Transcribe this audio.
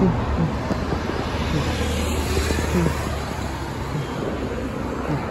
嗯嗯嗯嗯嗯。